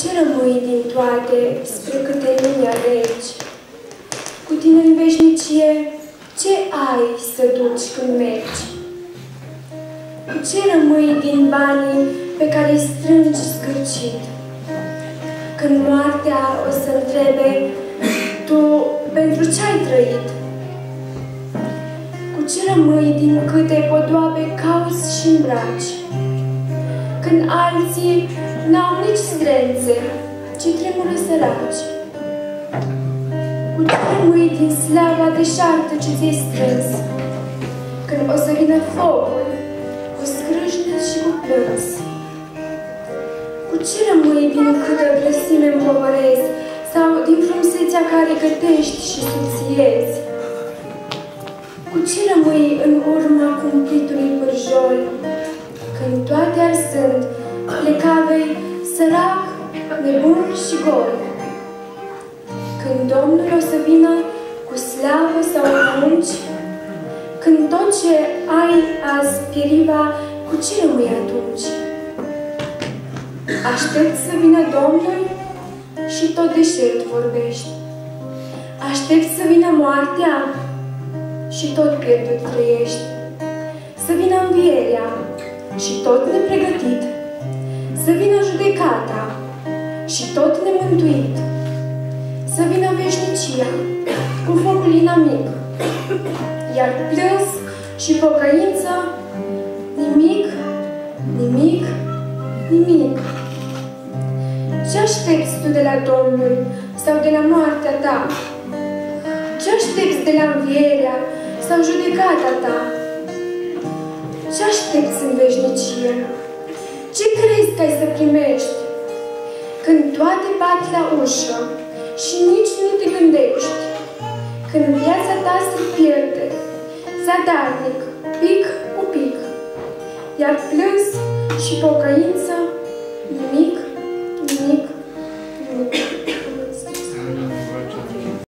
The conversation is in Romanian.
ce rămâi din toate spre câte lumea regi? Cu tine în veșnicie, ce ai să duci când mergi? Cu ce rămâi din banii pe care îi strângi scârcit? Când moartea o să întrebe, tu pentru ce ai trăit? Cu ce rămâi din câte podoabe cauți și îmbraci? Când alții n-au nici zdrențe, ci tremură săraci. Cu ce rămâi din slava deșartă ce ți-ai strâns? Când o să vină focul, cu scrâșne și cu plâns. Cu ce rămâi din câtă grăsime împovărezi sau din frumusețea care gătești și subțiezi? Cu ce rămâi în urma cumpitului pârjol, nebun și gol? Când Domnul o să vină cu slavă sau munci, când tot ce ai azi pieriva, cu ce rămâi atunci? Aștept să vină Domnul și tot deșert vorbești. Aștept să vină moartea și tot pierdut trăiești. Să vină învierea și tot nepregătit. Să vină judecata și tot nemântuit. Să vină veșnicia cu focul inamic. Iar plâns și pocăință, nimic, nimic, nimic. Ce aștepți tu de la Domnul sau de la moartea ta? Ce aștepți de la învierea sau judecata ta? Ce aștepți în veșnicie? Ce crezi că ai să primești? Când toate bat la ușă și nici nu te gândești, când viața ta se pierde, zadarnic, pic cu pic, iar plâns și pocăință